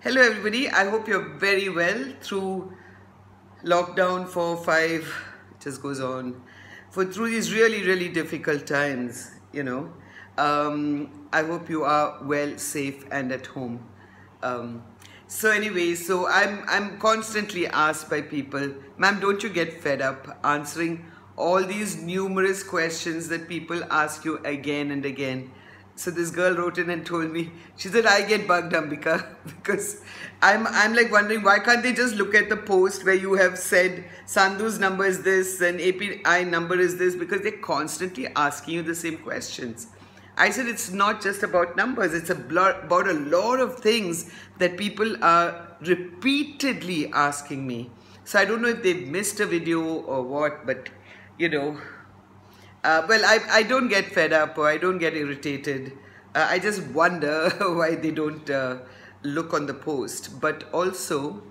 Hello everybody, I hope you're very well through lockdown 4, 5, it just goes on. For through these really, really difficult times, you know. Um, I hope you are well, safe and at home. Um, so anyway, so I'm, I'm constantly asked by people, ma'am, don't you get fed up answering all these numerous questions that people ask you again and again? So this girl wrote in and told me, she said, I get bugged, Ambika, because I'm, I'm like wondering, why can't they just look at the post where you have said Sandhu's number is this and API number is this, because they're constantly asking you the same questions. I said it's not just about numbers, it's about a lot of things that people are repeatedly asking me. So I don't know if they've missed a video or what, but you know, uh, well, I, I don't get fed up or I don't get irritated. Uh, I just wonder why they don't uh, look on the post. But also,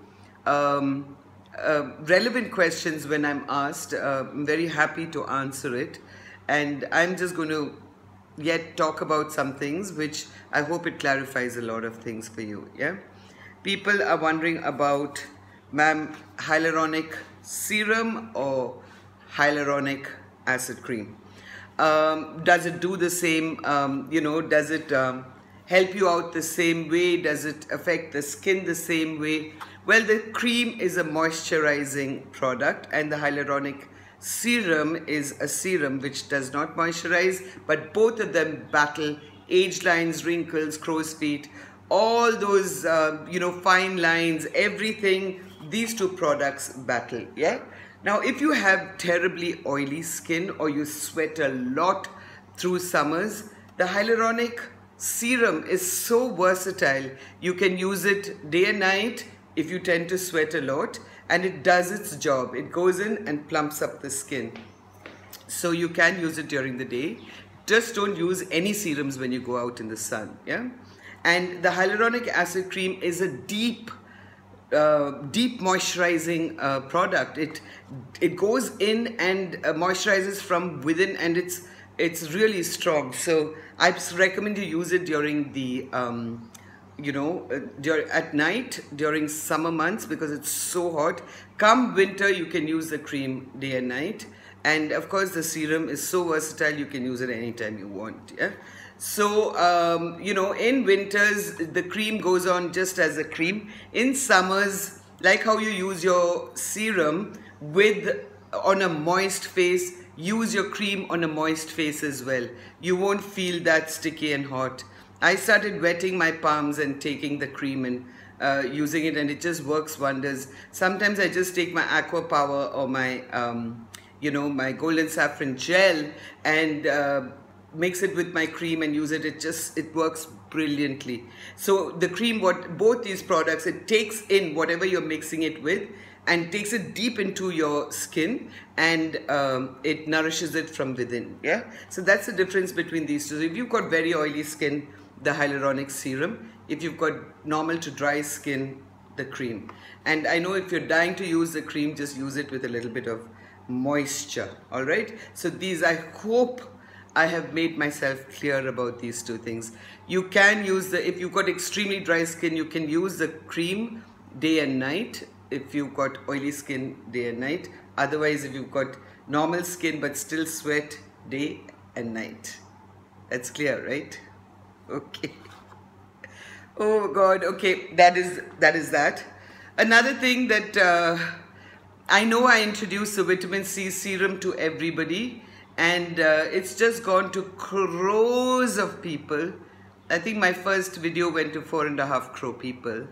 um, uh, relevant questions when I'm asked, uh, I'm very happy to answer it. And I'm just going to yet talk about some things which I hope it clarifies a lot of things for you. Yeah, People are wondering about, ma'am, hyaluronic serum or hyaluronic acid cream. Um, does it do the same, um, you know, does it um, help you out the same way? Does it affect the skin the same way? Well, the cream is a moisturizing product and the hyaluronic serum is a serum which does not moisturize, but both of them battle age lines, wrinkles, crow's feet, all those, uh, you know, fine lines, everything, these two products battle, yeah? Now, if you have terribly oily skin or you sweat a lot through summers, the hyaluronic serum is so versatile. You can use it day and night if you tend to sweat a lot and it does its job. It goes in and plumps up the skin. So you can use it during the day. Just don't use any serums when you go out in the sun. Yeah. And the hyaluronic acid cream is a deep uh, deep moisturizing uh, product. It it goes in and uh, moisturizes from within, and it's it's really strong. So I recommend you use it during the um, you know uh, at night during summer months because it's so hot. Come winter, you can use the cream day and night. And of course, the serum is so versatile, you can use it anytime you want. Yeah. So, um, you know, in winters, the cream goes on just as a cream. In summers, like how you use your serum with on a moist face, use your cream on a moist face as well. You won't feel that sticky and hot. I started wetting my palms and taking the cream and uh, using it and it just works wonders. Sometimes I just take my Aqua Power or my, um, you know, my Gold and Saffron Gel and uh, mix it with my cream and use it it just it works brilliantly. So the cream what both these products it takes in whatever you're mixing it with and takes it deep into your skin and um, it nourishes it from within yeah? So that's the difference between these two. If you've got very oily skin the hyaluronic serum if you've got normal to dry skin the cream. And I know if you're dying to use the cream just use it with a little bit of moisture all right? So these I hope I have made myself clear about these two things. You can use the, if you've got extremely dry skin, you can use the cream day and night. If you've got oily skin, day and night. Otherwise, if you've got normal skin but still sweat, day and night. That's clear, right? Okay. Oh God, okay, that is that. Is that. Another thing that uh, I know I introduced the vitamin C serum to everybody and uh, it's just gone to crores of people. I think my first video went to four and a half crore people.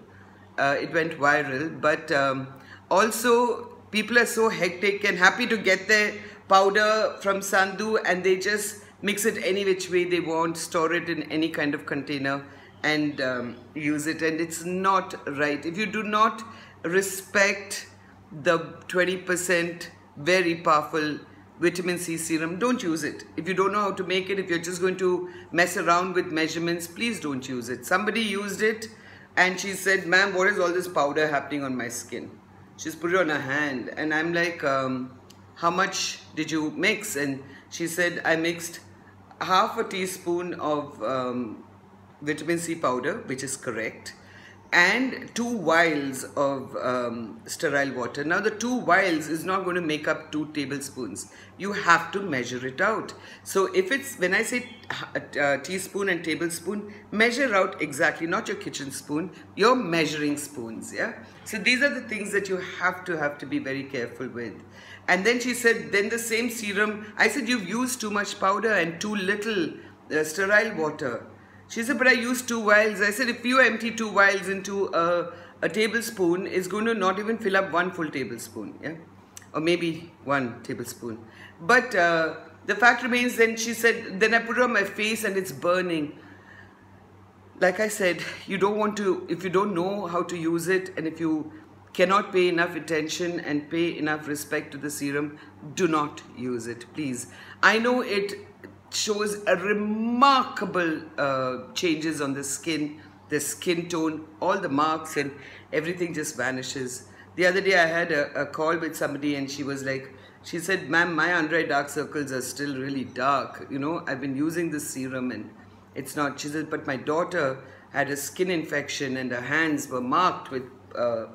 Uh, it went viral, but um, also people are so hectic and happy to get their powder from Sandhu and they just mix it any which way they want, store it in any kind of container and um, use it and it's not right. If you do not respect the 20% very powerful vitamin C serum, don't use it. If you don't know how to make it, if you're just going to mess around with measurements, please don't use it. Somebody used it and she said, ma'am, what is all this powder happening on my skin? She's put it on her hand and I'm like, um, how much did you mix? And she said, I mixed half a teaspoon of um, vitamin C powder, which is correct, and two vials of um, sterile water. Now the two vials is not going to make up two tablespoons. You have to measure it out. So if it's, when I say uh, teaspoon and tablespoon, measure out exactly, not your kitchen spoon, your measuring spoons, yeah? So these are the things that you have to have to be very careful with. And then she said, then the same serum, I said, you've used too much powder and too little uh, sterile water. She said, but I used two vials. I said, if you empty two vials into a, a tablespoon, it's going to not even fill up one full tablespoon, yeah? Or maybe one tablespoon. But uh, the fact remains, then she said, then I put it on my face and it's burning. Like I said, you don't want to, if you don't know how to use it and if you cannot pay enough attention and pay enough respect to the serum, do not use it, please. I know it shows a remarkable uh, changes on the skin, the skin tone, all the marks and everything just vanishes. The other day I had a, a call with somebody and she was like, she said, ma'am, my under eye dark circles are still really dark. You know, I've been using this serum and it's not. She said, but my daughter had a skin infection and her hands were marked with uh,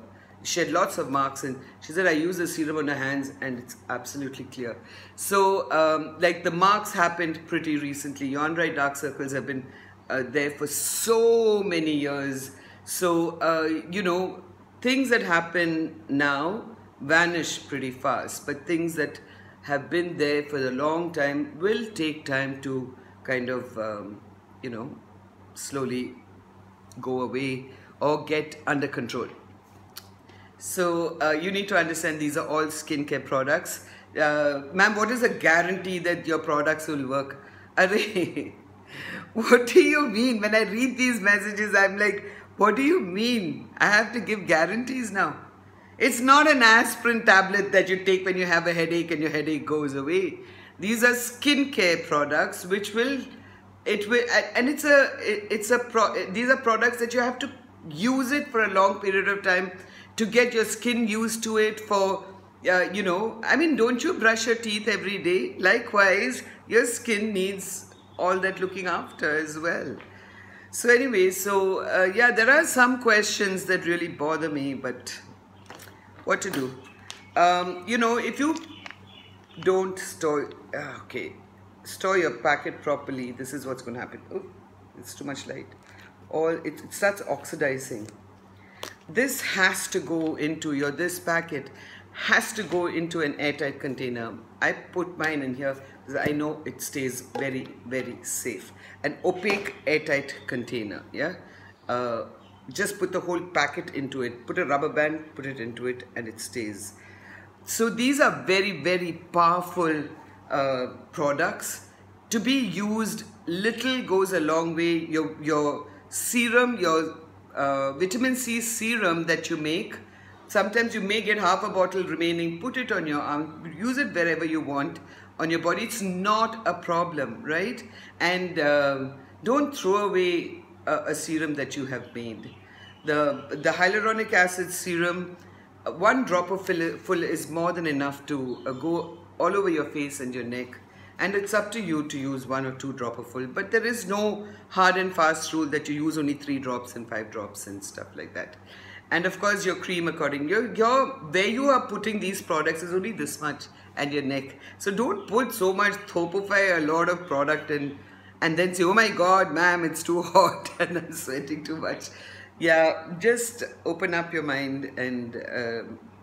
she had lots of marks and she said I use the serum on her hands and it's absolutely clear. So um, like the marks happened pretty recently. Eye dark circles have been uh, there for so many years. So uh, you know things that happen now vanish pretty fast but things that have been there for a long time will take time to kind of um, you know slowly go away or get under control. So uh, you need to understand these are all skincare products. Uh, Ma'am, what is the guarantee that your products will work? what do you mean? When I read these messages, I'm like, what do you mean? I have to give guarantees now. It's not an aspirin tablet that you take when you have a headache and your headache goes away. These are skincare products which will, it will, and it's a, it's a, pro, these are products that you have to use it for a long period of time to get your skin used to it for, uh, you know, I mean, don't you brush your teeth every day? Likewise, your skin needs all that looking after as well. So anyway, so uh, yeah, there are some questions that really bother me, but what to do? Um, you know, if you don't store, uh, okay, store your packet properly, this is what's going to happen. Oh, it's too much light. Or it, it starts oxidizing this has to go into your this packet has to go into an airtight container. I put mine in here because I know it stays very very safe. An opaque airtight container yeah? Uh, just put the whole packet into it. Put a rubber band put it into it and it stays. So these are very very powerful uh, products. To be used little goes a long way. Your your serum your uh, vitamin C serum that you make. Sometimes you may get half a bottle remaining. Put it on your arm. Use it wherever you want on your body. It's not a problem, right? And uh, don't throw away a, a, serum that you have made. The, the hyaluronic acid serum, uh, one drop of full, is more than enough to uh, go all over your face and your neck and it's up to you to use one or two drop of full but there is no hard and fast rule that you use only three drops and five drops and stuff like that. And of course your cream according your your where you are putting these products is only this much and your neck. So don't put so much thopify a lot of product and and then say oh my god ma'am it's too hot and i'm sweating too much. Yeah just open up your mind and uh,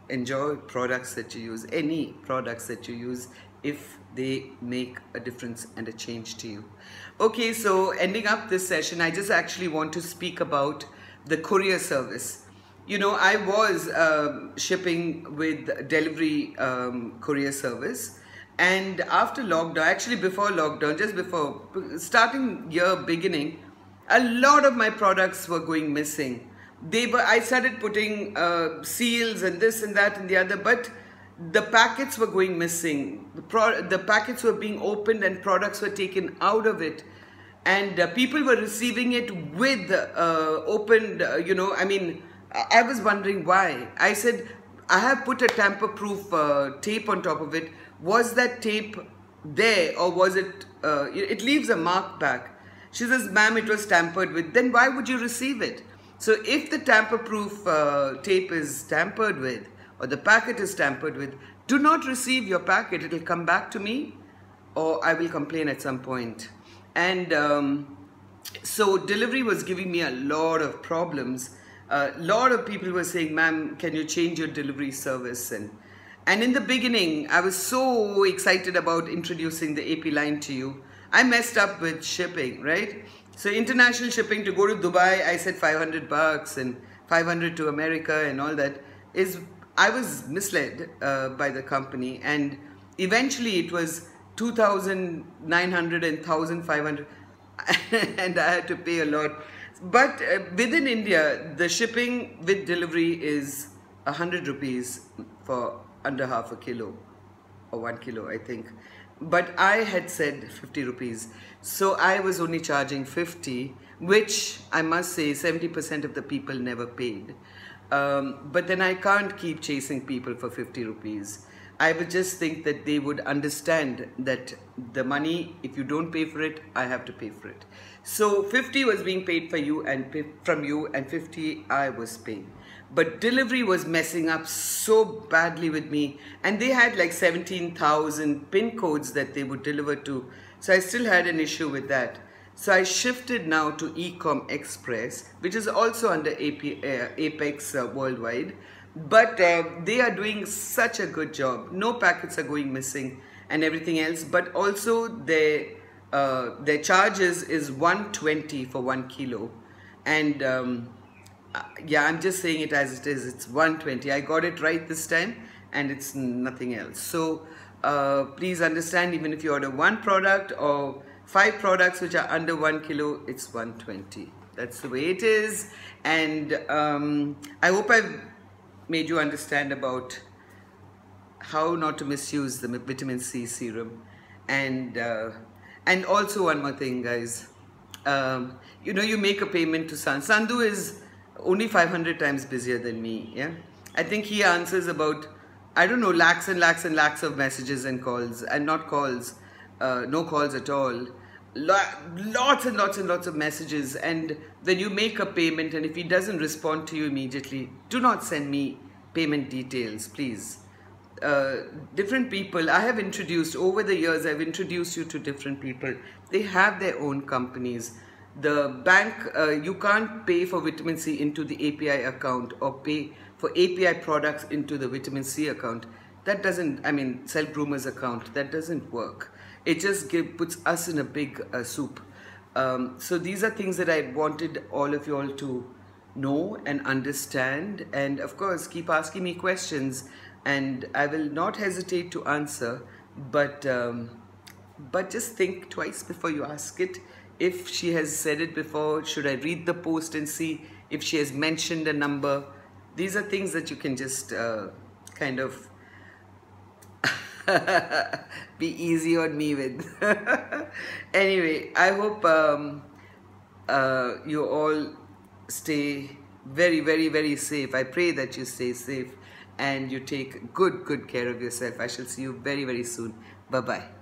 enjoy products that you use any products that you use if they make a difference and a change to you. Okay, so ending up this session, I just actually want to speak about the courier service. You know, I was um, shipping with Delhivery um, courier service and after lockdown, actually before lockdown, just before, starting year beginning, a lot of my products were going missing. They were, I started putting uh, seals and this and that and the other, but the packets were going missing. The, pro- the packets were being opened and products were taken out of it. And uh, people were receiving it with uh, opened, uh, you know, I mean, I was wondering why. I said, I have put a tamper-proof uh, tape on top of it. Was that tape there or was it, uh, it leaves a mark back. She says, ma'am, it was tampered with. Then why would you receive it? So if the tamper-proof uh, tape is tampered with or the packet is tampered with, do not receive your packet. It will come back to me or I will complain at some point. And um, so Delhivery was giving me a lot of problems. A lot of people were saying, ma'am, can you change your delivery service? And, and in the beginning, I was so excited about introducing the AP line to you. I messed up with shipping, right? So international shipping to go to Dubai, I said 500 bucks and 500 to America and all that is, I was misled uh, by the company and eventually it was 2,900 and 1,500 and I had to pay a lot. But uh, within India, the shipping with Delhivery is 100 rupees for under half a kilo or one kilo, I think but I had said 50 rupees. So I was only charging 50, which I must say 70% of the people never paid. Um, but then I can't keep chasing people for 50 rupees. I would just think that they would understand that the money, if you don't pay for it, I have to pay for it. So 50 was being paid for you and from you and 50 I was paying but Delhivery was messing up so badly with me and they had like 17,000 pin codes that they would deliver to so I still had an issue with that so I shifted now to Ecom Express which is also under AP, uh, Apex uh, worldwide but uh, they are doing such a good job no packets are going missing and everything else but also their uh, their charges is 120 for one kilo and um, uh, yeah, I'm just saying it as it is. It's 120. I got it right this time and it's nothing else. So uh, please understand, even if you order one product or five products which are under one kilo, it's 120. That's the way it is. And um, I hope I've made you understand about how not to misuse the vitamin C serum. And, uh, and also one more thing, guys. Um, you know, you make a payment to San. Sandhu is only 500 times busier than me. Yeah, I think he answers about I don't know lakhs and lakhs and lakhs of messages and calls and not calls, uh, no calls at all. Lots and lots and lots of messages and then you make a payment and if he doesn't respond to you immediately, do not send me payment details, please. Uh, different people I have introduced over the years I've introduced you to different people they have their own companies the bank, uh, you can't pay for vitamin C into the API account or pay for API products into the vitamin C account. That doesn't, I mean, Sell Groomers account, that doesn't work. It just give, puts us in a big uh, soup. Um, so these are things that I wanted all of you all to know and understand. And of course, keep asking me questions and I will not hesitate to answer, but, um, but just think twice before you ask it if she has said it before, should I read the post and see if she has mentioned a number? These are things that you can just uh, kind of be easy on me with. anyway, I hope um, uh, you all stay very, very, very safe. I pray that you stay safe and you take good, good care of yourself. I shall see you very, very soon. Bye-bye.